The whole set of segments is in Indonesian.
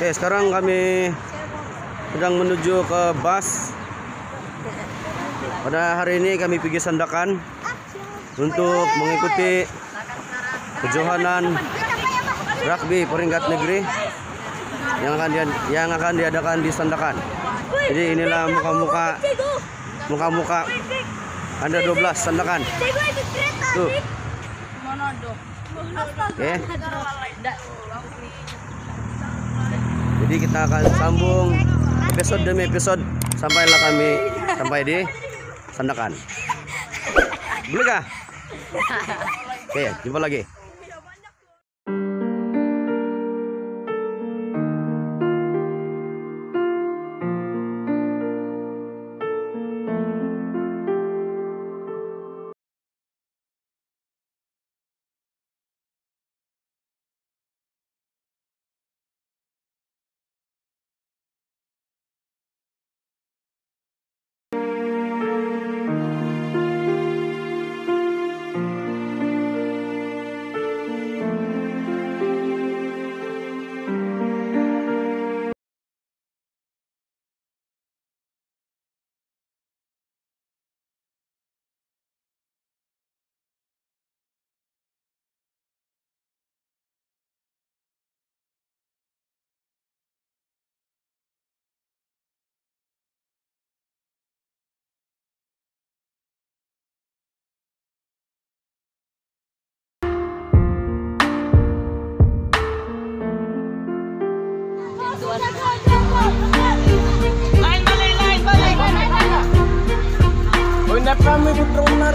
Oke, sekarang kami sedang menuju ke bus. Pada hari ini kami pergi Sandakan untuk mengikuti kejohanan rugby peringkat negeri yang akan dia, yang akan diadakan di Sandakan. Jadi inilah muka-muka muka-muka Anda 12 Sandakan. Tuh. Oke. Jadi kita akan sambung episode demi episode sampailah kami sampai di Sandakan. Boleh? Oke, jumpa lagi. Kami putrong na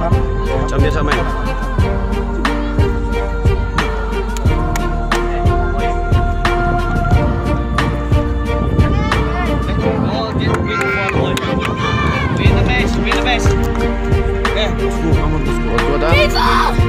上面上面。Win the match, win the match. Okay. Let's go, come on, let's go. Let's go.